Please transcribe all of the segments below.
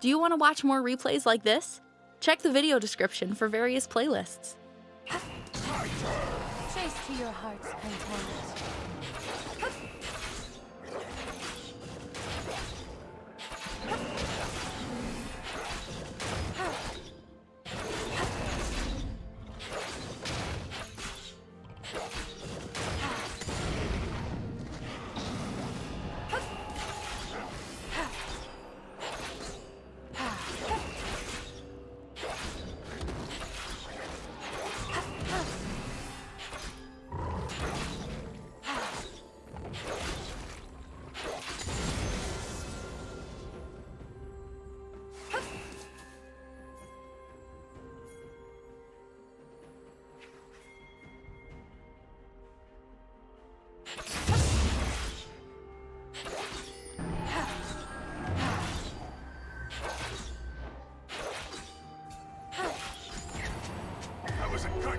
Do you want to watch more replays like this? Check the video description for various playlists. Chase to your heart's content.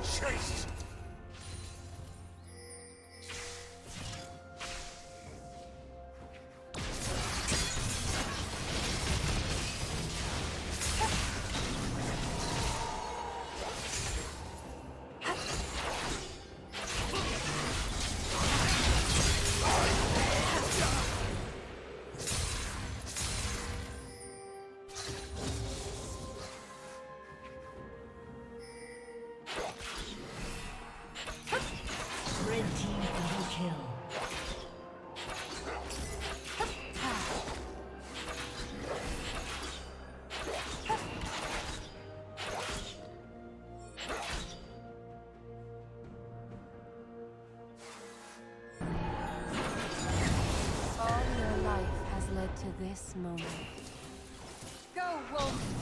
Chase. Led to this moment. Go, Wolf!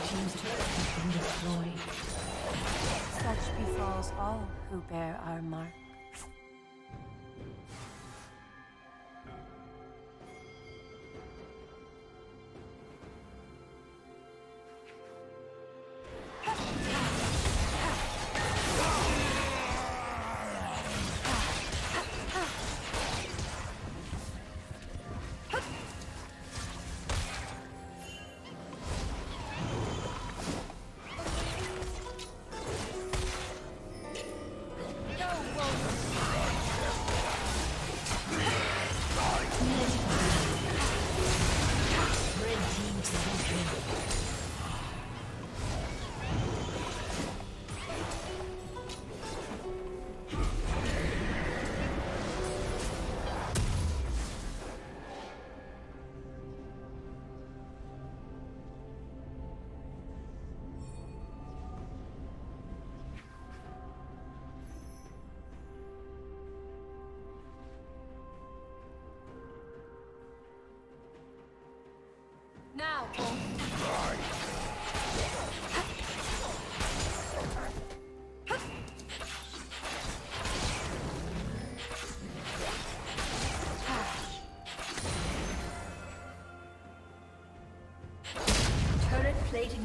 Team's turret has been destroyed. Such befalls all who bear our mark.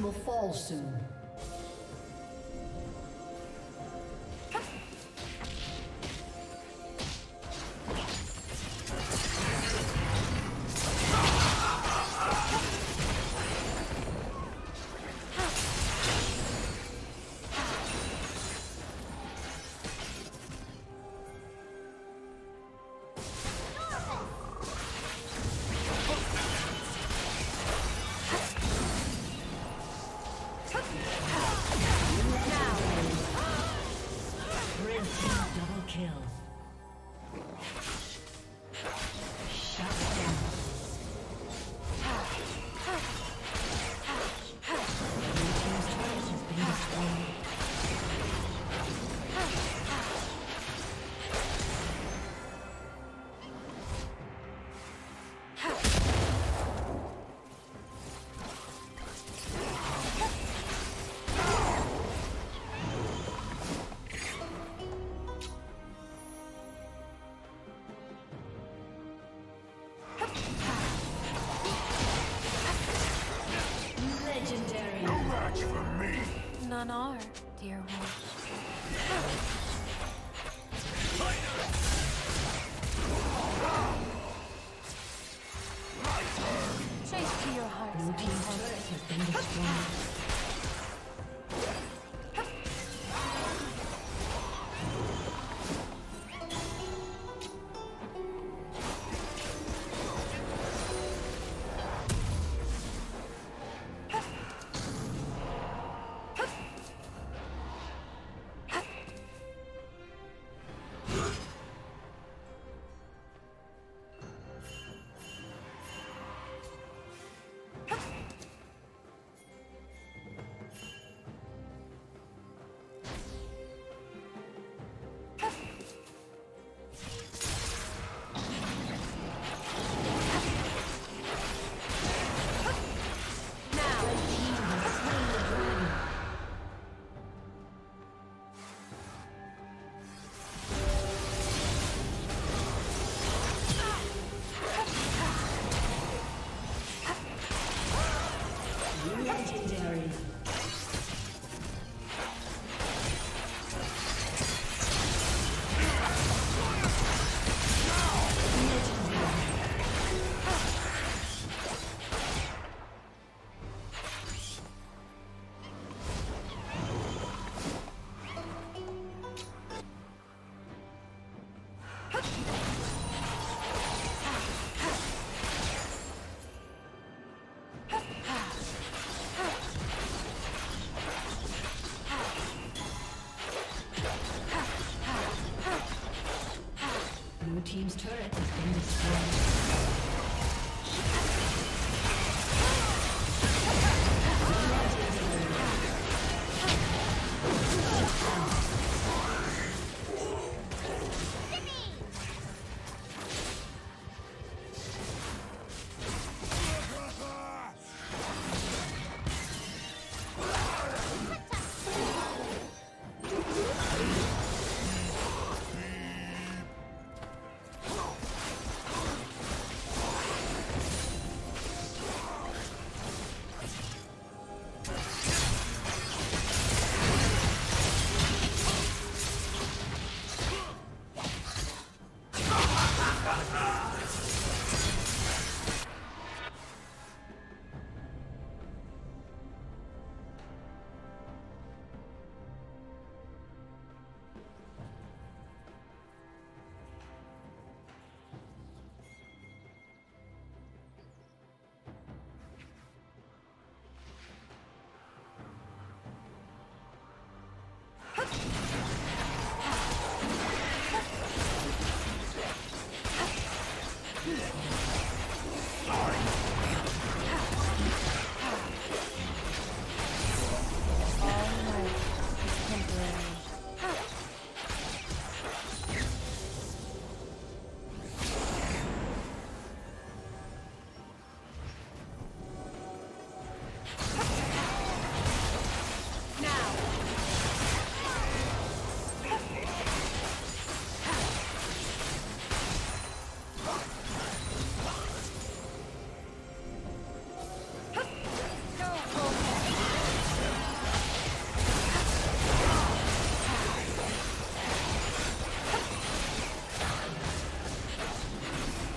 Will fall soon. None are, dear Wolf. Chase to your heart's Blue team's turret has been destroyed.